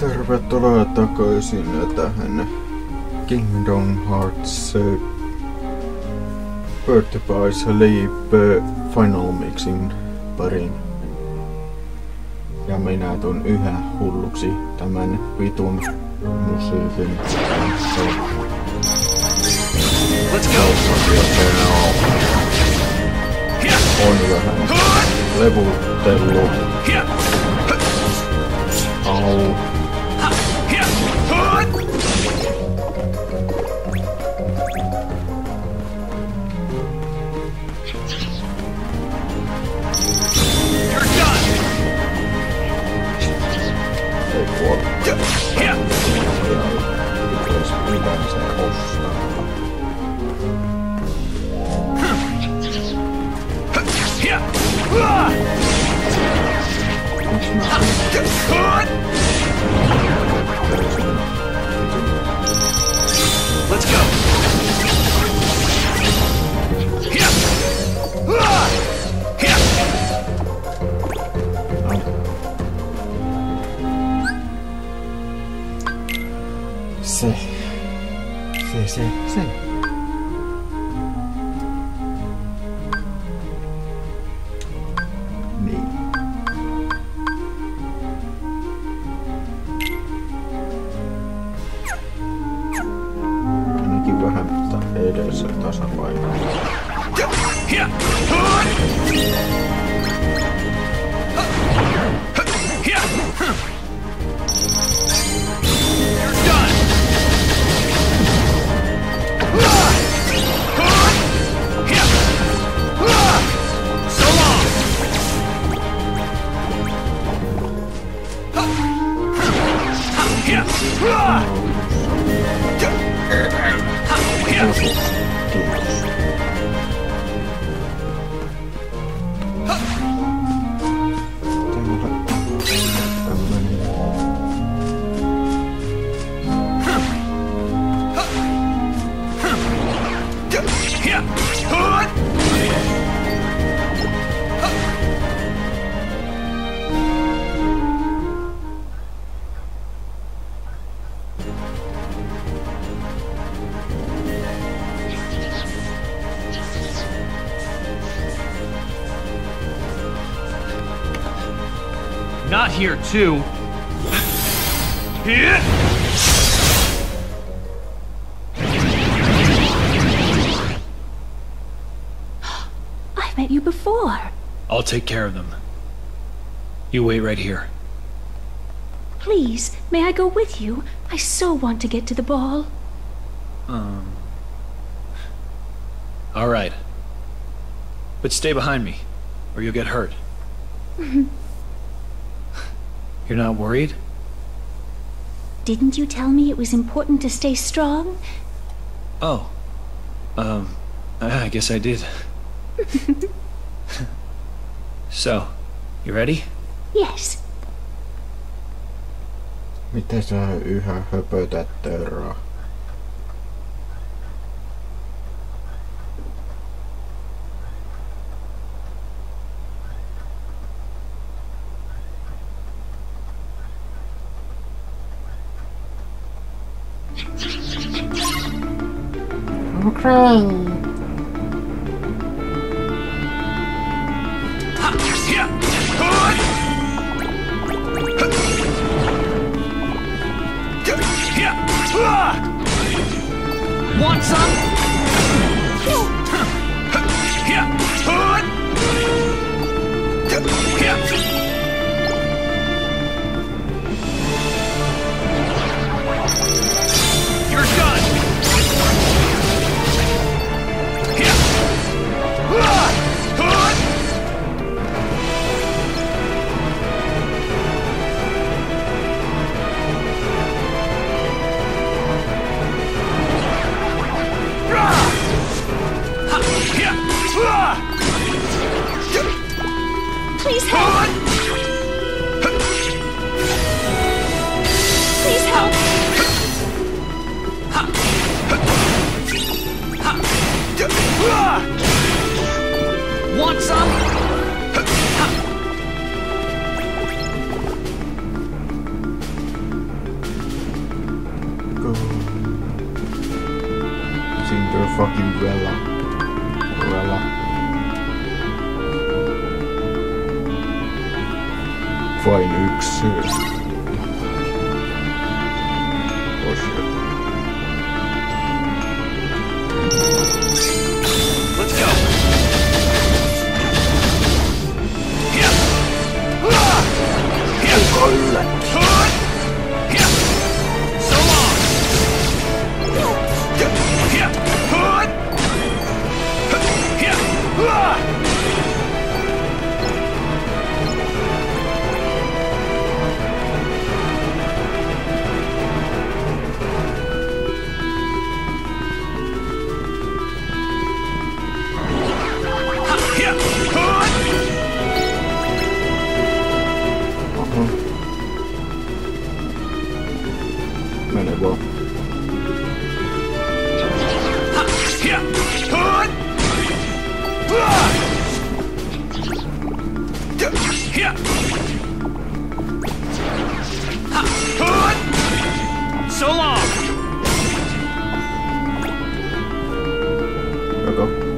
Tervetuloa takaisin tähän Kingdom Hearts äh, Birthday by Sleep äh, Final Mixin pariin. Ja minä tuun yhä hulluksi tämän vitun musiikin kanssa. Let's go. On vähän levuttellut. Tasapaino. You're done. So long. きまう here, too. I've met you before. I'll take care of them. You wait right here. Please, may I go with you? I so want to get to the ball. Um. All right. But stay behind me, or you'll get hurt. You're not worried? Didn't you tell me it was important to stay strong? Oh. Um, I I guess I did. so, you ready? Yes. Miten sä yhä höpötät Terra? Want some? You're fucking Rella. Rella. Vain yksi. So long. Joko? Take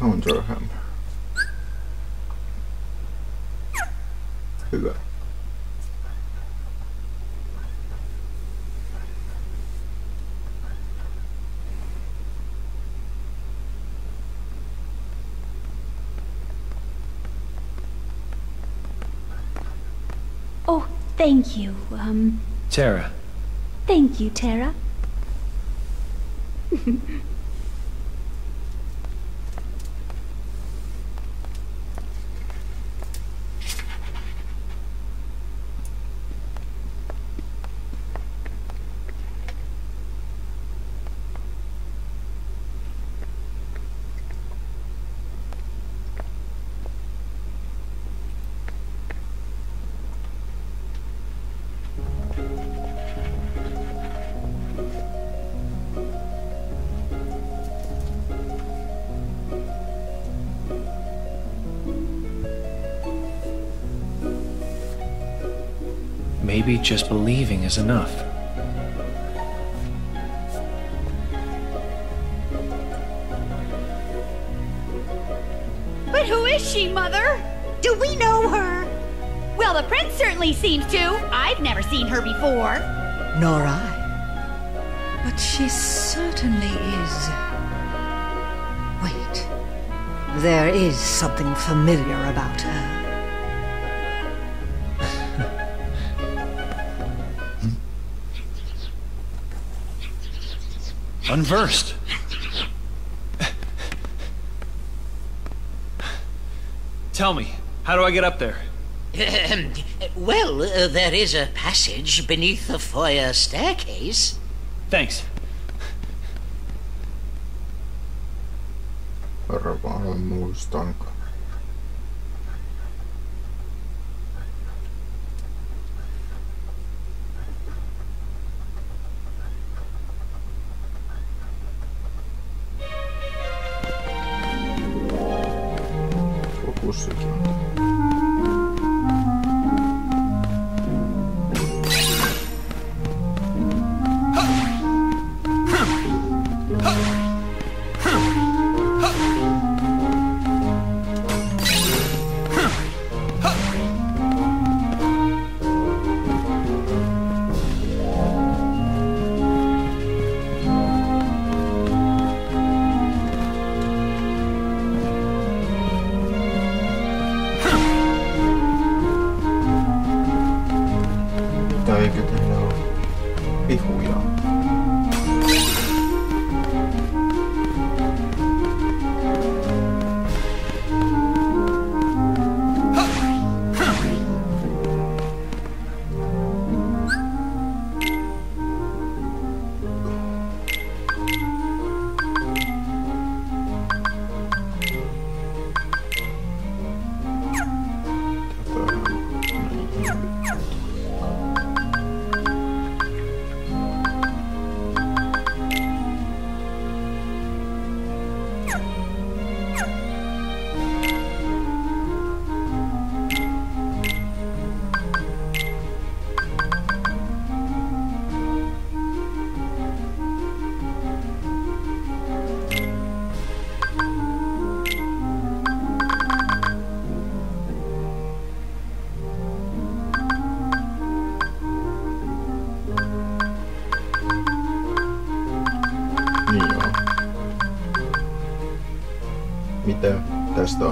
Counter hammer. Hyvä. Oh, thank you. Um, Tara, thank you, Tara. maybe just believing is enough. But who is she, Mother? Do we know her? Well, the prince certainly seems to. I've never seen her before. Nor I. But she certainly is. Wait. There is something familiar about her. Unversed. Tell me, how do I get up there? Ahem. well, uh, there is a passage beneath the foyer staircase. Thanks. Arvaan muistanko.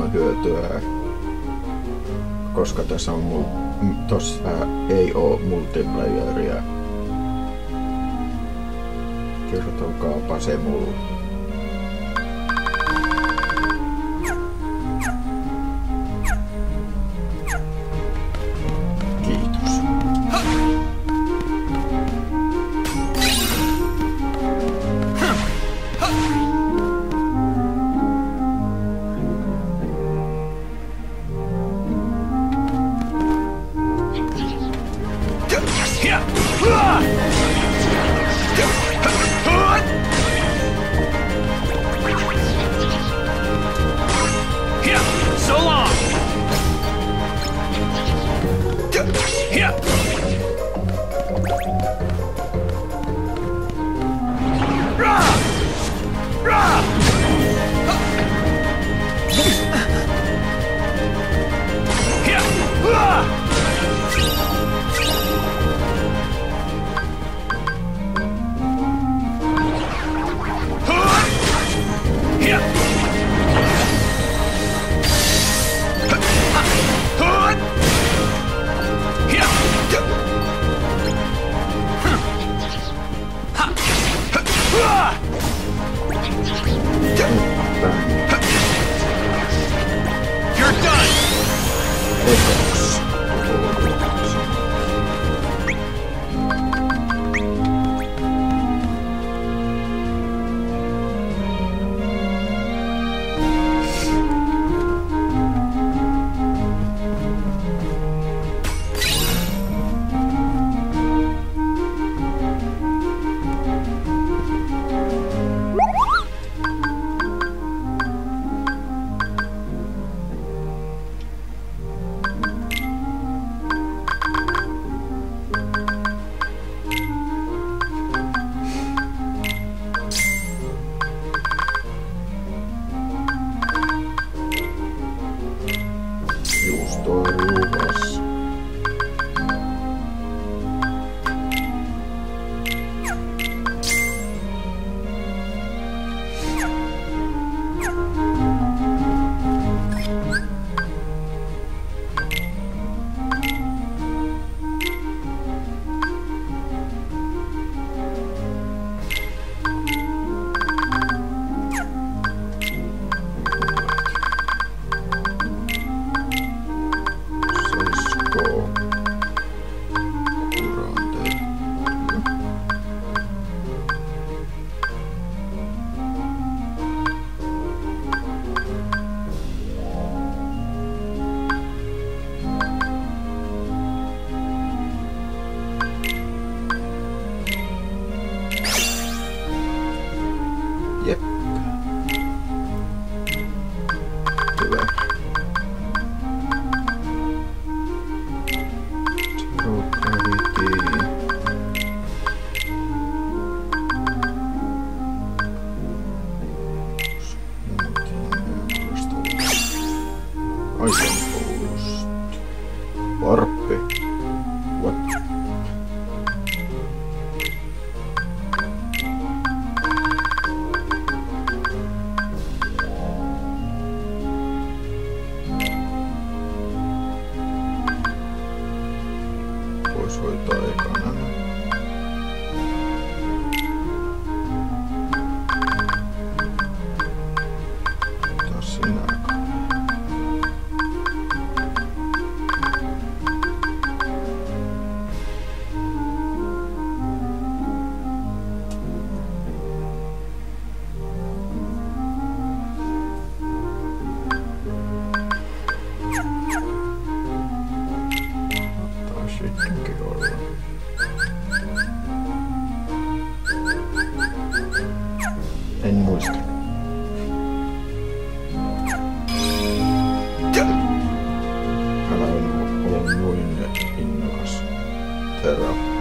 mitään hyötyä, koska tässä on mul, tossa äh, ei oo multiplayeria. Kertokaapa se mulle. Listen. Farewell.